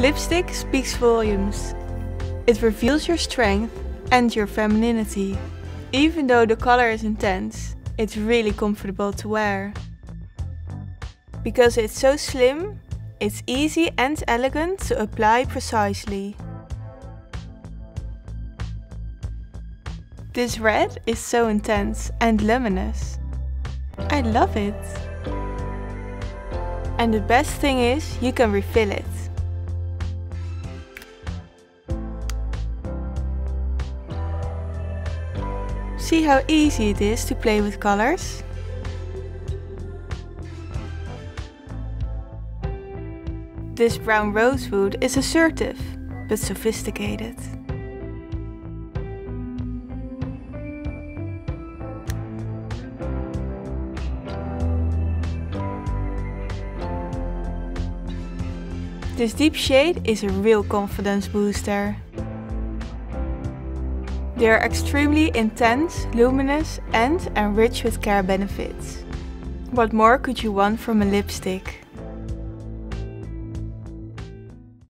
Lipstick speaks volumes. It reveals your strength and your femininity. Even though the color is intense, it's really comfortable to wear. Because it's so slim, it's easy and elegant to apply precisely. This red is so intense and luminous. I love it. And the best thing is, you can refill it. See how easy it is to play with colors? This brown rosewood is assertive, but sophisticated. This deep shade is a real confidence booster. They are extremely intense, luminous and enriched with care benefits. What more could you want from a lipstick?